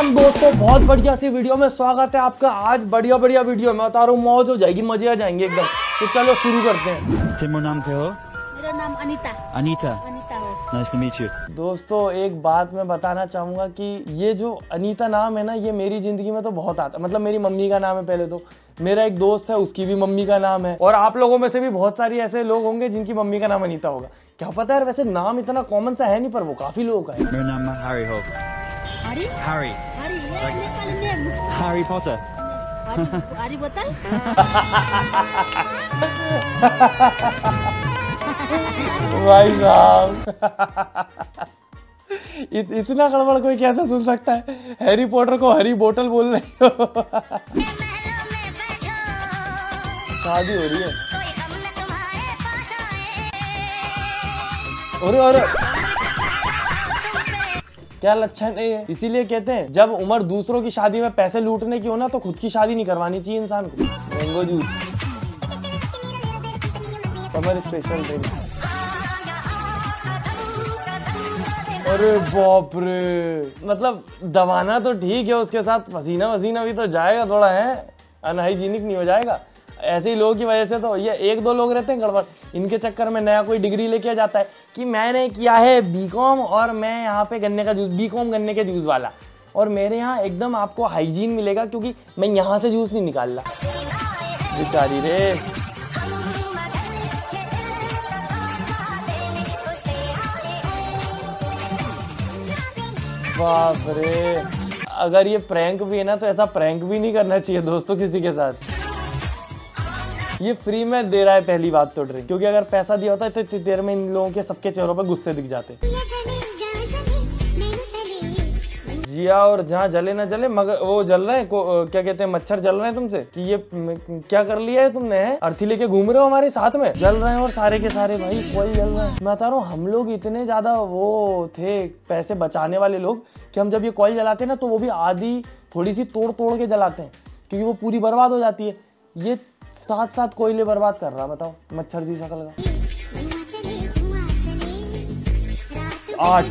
Welcome दोस्तों बहुत बढ़िया सी वीडियो में स्वागत है आपका। आज बढ़िया बढ़िया वीडियो में बता रहा हूँ मौज हो जाएगी मज़े आ जाएँगे एकदम। तो चलो शुरू करते हैं। नाम क्या हो? मेरा नाम Anita. Anita. Anita nice to meet you दोस्तों एक बात मैं बताना चाहूँगा कि ये जो अनीता नाम है ना ये मेरी ज़िंदगी में तो बहुत आता है। मतलब मेरी मम्मी का नाम है पहले तो। मेरा एक दोस्त है उसकी भी मम्मी का नाम है। और आप लोगों में से भी बहुत सारी ऐसे लोग होंगे जिनकी मम्मी का नाम अनीता होगा। क्या पता है वैसे नाम इतना कॉमन सा है नहीं पर वो काफ़ी लोगों का है। मेरा नाम हैरी हो हरी हैरी हरी ये Nepali name Harry Potter Hari Hari बोतल भाई साहब इत, इतना गड़बड़ कोई कैसे सुन सकता है? हैरी पॉटर को हरी बोतल बोल रहे हो। शादी हो रही है। अरे अरे। क्या लक्षण है? इसीलिए कहते हैं, जब उम्र दूसरों की शादी में पैसे लूटने की हो ना तो खुद की शादी नहीं करवानी चाहिए इंसान को। Mango juice summer special train अरे बाप रे। मतलब दबाना तो ठीक है, उसके साथ पसीना वसीना भी तो जाएगा थोड़ा, है? अनहाइजीनिक नहीं हो जाएगा? ऐसे ही लोगों की वजह से तो ये एक दो लोग रहते हैं गड़बड़। इनके चक्कर में नया कोई डिग्री लेके जाता है कि मैंने किया है बीकॉम और मैं यहाँ पे गन्ने का जूस बीकॉम गन्ने के जूस वाला। और मेरे यहाँ एकदम आपको हाइजीन मिलेगा क्योंकि मैं यहाँ से जूस नहीं निकाल रहा बेचारी रे। बाप रे। अगर ये प्रैंक भी है ना तो ऐसा प्रैंक भी नहीं करना चाहिए दोस्तों किसी के साथ। ये फ्री में दे रहा है पहली बात तो ड्रिंक क्योंकि अगर पैसा दिया होता है तो इतनी देर में इन लोगों के सबके चेहरों पर गुस्से दिख जाते। जिया और जहाँ जले ना जले, मगर वो जल रहे हैं क्या कहते हैं, मच्छर जल रहे हैं तुमसे? कि ये क्या कर लिया है तुमने, है? अर्थी लेके घूम रहे हो हमारे साथ में? जल रहे हैं और सारे के सारे, भाई, कोई जल रहा है। मैं बता रहा हूँ, हम लोग इतने ज़्यादा वो थे, पैसे बचाने वाले लोग, कि हम जब ये कॉइल जलाते हैं ना तो वो भी आधी थोड़ी सी तोड़ तोड़ के जलाते हैं, क्योंकि वो पूरी बर्बाद हो जाती है। ये साथ साथ कोयले बर्बाद कर रहा बताओ। मच्छर जी शक्ल का आठ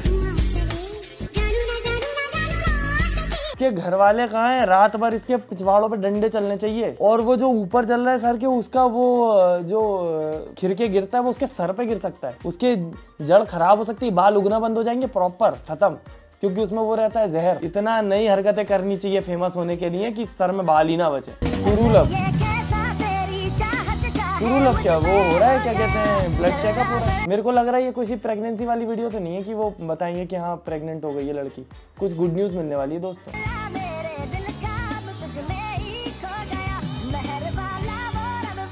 इसके घर वाले कहाँ हैं? रात भर इसके पिछवाड़ों पे डंडे चलने चाहिए। और वो जो ऊपर चल रहा है सर के, उसका वो, जो खिरके गिरता है, वो उसके सर पे गिर सकता है। उसके जड़ खराब हो सकती है, बाल उगना बंद हो जाएँगे प्रॉपर खत्म। क्योंकि उसमें वो रहता है जहर। इतना नई हरकतें करनी चाहिए फ़ेमस होने के लिए कि सर में बाल ही ना बचे। कुरूलब कुरूलब क्या? वो हो रहा है क्या? कहते हैं ब्लड चेकअप हो रहा है? मेरे को लग रहा है ये कोई प्रेगनेंसी वाली वीडियो तो नहीं है कि वो बताएँगे कि हाँ प्रेग्नेंट हो गई है लड़की। कुछ गुड न्यूज़ मिलने वाली है दोस्तों।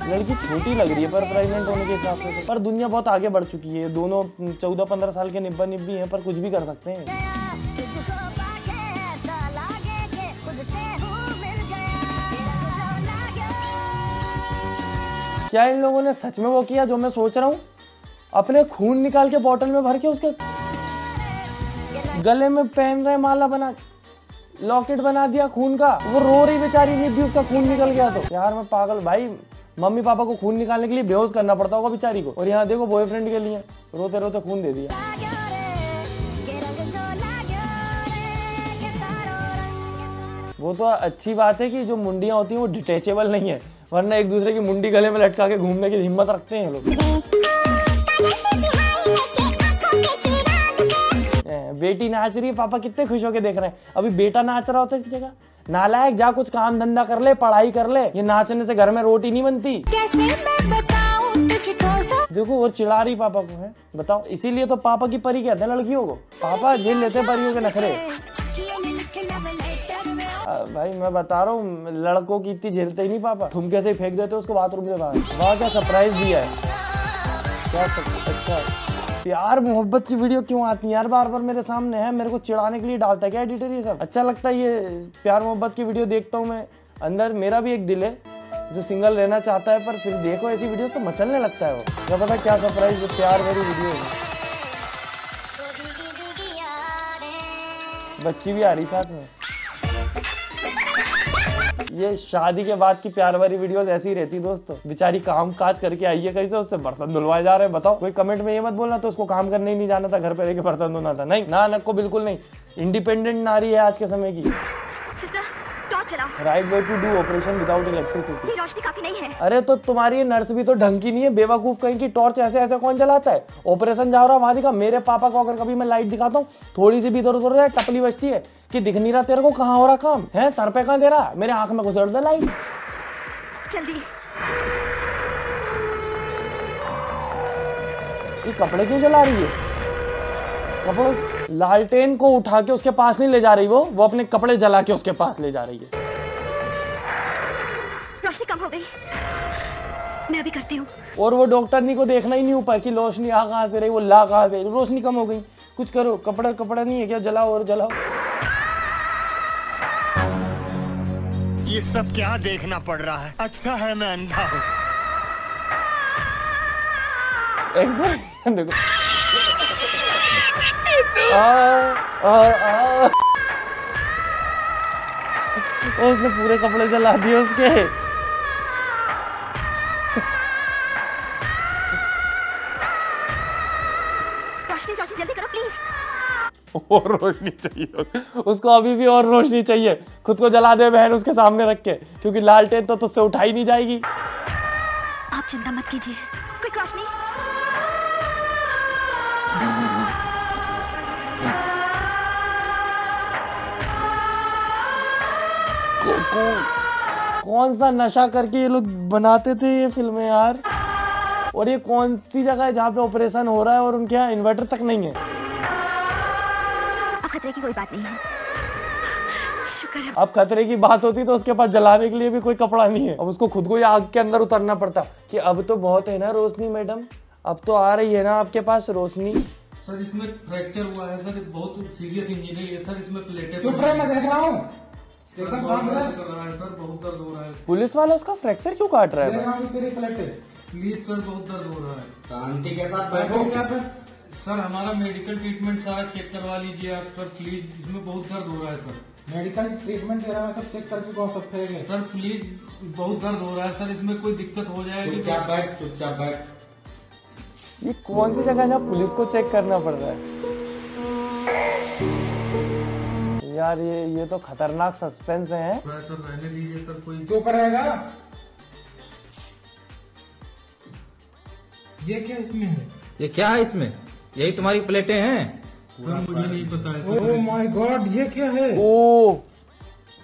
लड़की छोटी लग रही है पर प्रेग्नेंट होने के हिसाब से। पर दुनिया बहुत आगे बढ़ चुकी है। दोनों चौदह पंद्रह साल के निब्बा निब्बी हैं, पर कुछ भी कर सकते हैं। क्या इन लोगों ने सच में वो किया जो मैं सोच रहा हूँ? अपने खून निकाल के बॉटल में भर के उसके गले में पहन रहे माला बना लॉकेट बना दिया खून का। वो रो रही बेचारी निब्बी उसका खून निकल गया तो। यार मैं पागल, भाई मम्मी पापा को खून निकालने के लिए बेहोश करना पड़ता होगा बेचारी को। और यहाँ देखो बॉयफ्रेंड के लिए रोते रोते खून दे दिया। वो तो अच्छी बात है कि जो मुंडियाँ होती हैं वो डिटेचेबल नहीं है। वरना एक दूसरे की मुंडी गले में लटका के घूमने की हिम्मत रखते हैं लोग। बेटी नाच रही है पापा कितने खुश होके देख रहे हैं। अभी बेटा नाच रहा होता है जगह नालायक जा कुछ काम धंधा कर ले पढ़ाई कर ले। ये नाचने से घर में रोटी नहीं बनती। कैसे मैं बताऊँ देखो वो चिढ़ा रही पापा को है। बताओ इसीलिए तो पापा की परी कहते हैं लड़कियों को। पापा झेल लेते परियों के नखरे। भाई, मैं बता रहा हूँ, लड़कों की इतनी झेलते ही नहीं पापा। तुम कैसे फेंक देते हो उसको बाथरूम से बाहर? वाह, क्या सरप्राइज़ दिया है। क्या अच्छा। प्यार, मोहब्बत की वीडियो क्यों आती है यार बार बार मेरे सामने है, मेरे को चिढ़ाने के लिए डालता है क्या एडिटर ये सब? अच्छा लगता है ये प्यार, मोहब्बत की वीडियो देखता हूँ मैं। अंदर मेरा भी एक दिल है, जो सिंगल रहना चाहता है, पर फिर देखो ऐसी वीडियोस तो मचलने लगता है वो। क्या पता क्या सरप्राइज़ प्यार भरी वीडियो है। बच्ची भी आ रही साथ में। ये शादी के बाद की प्यार भरी वीडियो ऐसी ही रहती दोस्तों। बेचारी काम काज करके आई है कहीं से, उससे बर्तन धुलवाए जा रहे हैं, बताओ। कोई कमेंट में ये मत बोलना तो उसको काम करने ही नहीं जाना था, घर पे लेके बर्तन धोना था। नहीं, ना नक को बिल्कुल नहीं। इंडिपेंडेंट नारी है आज के समय की। Torch right way to do operation without electricity रोशनी काफ़ी नहीं है। अरे तो तुम्हारी नर्स भी तो ढंग की नहीं है। बेवकूफ़ कहीं की टॉर्च ऐसे ऐसे कौन चलाता है? ऑपरेशन जा रहा वहाँ दिखा मेरे पापा को अगर कभी मैं लाइट दिखाता हूँ थोड़ी सी भी इधर उधर जाए टपली बजती है कि दिख नहीं रहा तेरे को कहाँ हो रहा काम? है सर पे कहाँ दे रहा? मेरे आँख में घुसड़ दे लाइट जल्दी। ये कपड़े क्यों जला रही है? कपड़े लालटेन को उठा के उसके पास नहीं ले जा रही वो वो अपने कपड़े जला के उसके पास ले जा रही है। रोशनी कम हो गई। मैं अभी करती हूँ। और वो डॉक्टरनी को देखना ही नहीं हो पाया कि रोशनी आ कहाँ से रही वो ला कहाँ से रोशनी कम हो गई। कुछ करो कपड़ा कपड़ा नहीं है क्या? जलाओ और जलाओ। ये सब क्या देखना पड़ रहा है? अच्छा है मैं अंधा हूँ। देखो। उसने पूरे कपड़े जला दिए उसके। रोशनी रोशनी जल्दी करो प्लीज़ और रोशनी चाहिए। उसको अभी भी और रोशनी चाहिए। खुद को जला दे बहन उसके सामने रख के क्योंकि लालटेन तो तुझसे उठाई नहीं जाएगी। आप चिंता मत कीजिए। क्विक रोशनी। कौन सा नशा करके ये लोग बनाते थे ये फ़िल्में यार? और ये कौन सी जगह है जहाँ पे ऑपरेशन हो रहा है और उनके यहाँ इन्वर्टर तक नहीं है? अब खतरे की कोई बात नहीं है। अब खतरे की बात होती तो उसके पास जलाने के लिए भी कोई कपड़ा नहीं है। अब उसको खुद को ही आग के अंदर उतरना पड़ता कि अब तो बहुत है ना रोशनी मैडम। अब तो आ रही है ना आपके पास रोशनी? सर इसमें फ्रैक्चर हुआ है सर। बहुत सीरियस इंजरी है सर। इसमें प्लेटें चुप रहे मैं देख रहा हूँ। पुलिस वाला उसका फ्रैक्चर क्यों काट रहा है प्लीज़ सर बहुत दर्द हो रहा है। आंटी के साथ बैठो सर हमारा मेडिकल ट्रीटमेंट सारा चेक करवा लीजिए आप सर प्लीज़ इसमें बहुत दर्द हो रहा है सर। मेडिकल ट्रीटमेंट दे रहा है सब चेक कर चुका हूँ सब फेक है। सर प्लीज़ बहुत दर्द हो रहा है सर इसमें कोई दिक्कत हो जाएगी तो चुपचाप बैठ चुपचाप बैठ। ये कौन सी जगह है जहाँ पुलिस को चेक करना पड़ रहा है? यार ये ये तो खतरनाक सस्पेंस है। सर रहने दीजिए सर कोई चुप रहेगा। ये क्या इसमें है? ये क्या है इसमें? यही तुम्हारी प्लेटें हैं? सर मुझे नहीं पता है। ओह माय गॉड ये क्या है? ओ।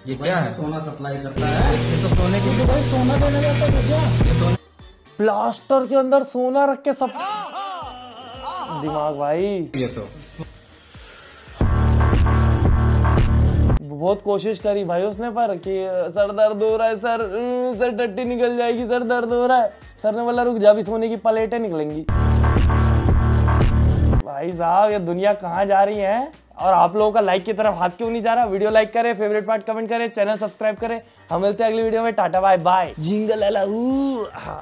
ये क्या है? सोना सप्लाई करता है। ये तो सोने की तो भाई सोना देने जाता है क्या प्लास्टर के अंदर सोना रख के सब दिमाग भाई। ये तो बहुत कोशिश करी भाई उसने पर कि सर दर्द हो रहा है सर। अं, सर टट्टी निकल जाएगी सर दर्द हो रहा है। सर ने बोला रुक जा भी सोने की प्लेटें निकलेंगी। भाई साहब ये दुनिया कहाँ जा रही है? और आप लोगों का लाइक की तरफ़ हाथ क्यों नहीं जा रहा? वीडियो लाइक करें फेवरेट पार्ट कमेंट करें चैनल सब्सक्राइब करें। हम मिलते हैं अगली वीडियो में। टाटा बाय बाय जिंगल अला हाँ।